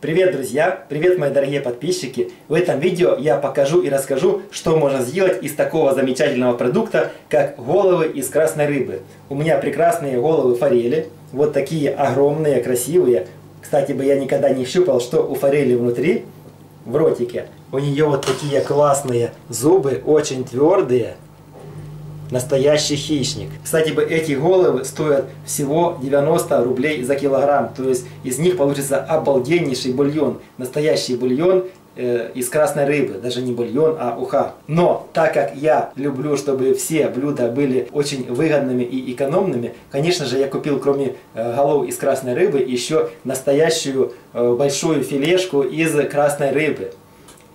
Привет, друзья! Привет, мои дорогие подписчики! В этом видео я покажу и расскажу, что можно сделать из такого замечательного продукта, как головы из красной рыбы. У меня прекрасные головы форели, вот такие огромные, красивые. Кстати бы я никогда не щупал, что у форели внутри, в ротике. У нее вот такие классные зубы, очень твердые. Настоящий хищник. Кстати, бы эти головы стоят всего 90 рублей за килограмм. То есть из них получится обалденнейший бульон. Настоящий бульон э, из красной рыбы. Даже не бульон, а уха. Но так как я люблю, чтобы все блюда были очень выгодными и экономными, конечно же, я купил кроме э, голов из красной рыбы еще настоящую э, большую филешку из красной рыбы.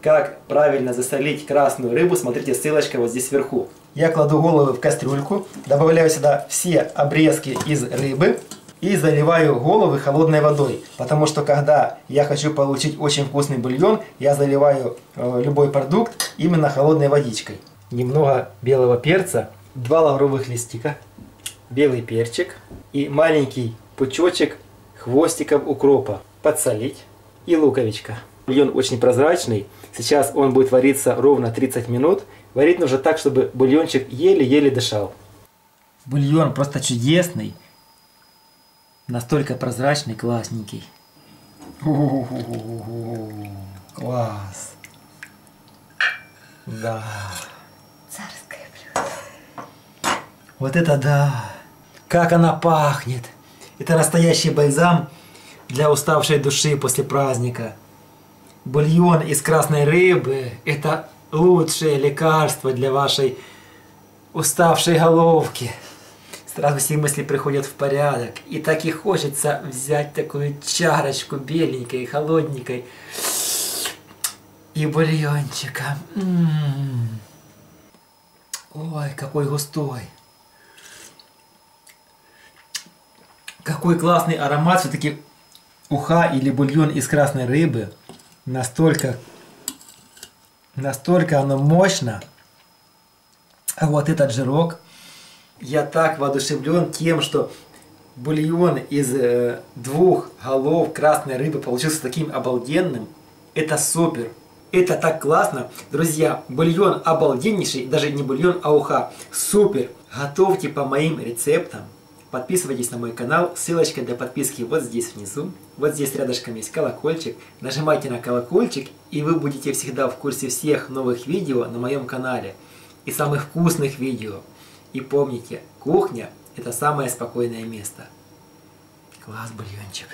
Как правильно засолить красную рыбу, смотрите, ссылочка вот здесь вверху. Я кладу головы в кастрюльку, добавляю сюда все обрезки из рыбы и заливаю головы холодной водой. Потому что когда я хочу получить очень вкусный бульон, я заливаю э, любой продукт именно холодной водичкой. Немного белого перца, два лавровых листика, белый перчик и маленький пучочек хвостиков укропа. Подсолить и луковичка. Бульон очень прозрачный. Сейчас он будет вариться ровно 30 минут. Варить нужно так, чтобы бульончик еле-еле дышал. Бульон просто чудесный. Настолько прозрачный, классненький. Класс. Да. Царское блюдо. Вот это да! Как она пахнет! Это настоящий бальзам для уставшей души после праздника. Бульон из красной рыбы – это лучшее лекарство для вашей уставшей головки. Сразу все мысли приходят в порядок. И так и хочется взять такую чарочку беленькой, холодненькой и бульончика. М -м -м. Ой, какой густой. Какой классный аромат все-таки уха или бульон из красной рыбы. Настолько Настолько оно мощно. А вот этот жирок, я так воодушевлен тем, что бульон из э, двух голов красной рыбы получился таким обалденным. Это супер. Это так классно. Друзья, бульон обалденнейший, даже не бульон, а уха. Супер. Готовьте по моим рецептам. Подписывайтесь на мой канал, ссылочка для подписки вот здесь внизу. Вот здесь рядышком есть колокольчик. Нажимайте на колокольчик, и вы будете всегда в курсе всех новых видео на моем канале. И самых вкусных видео. И помните, кухня – это самое спокойное место. Класс, бульончик.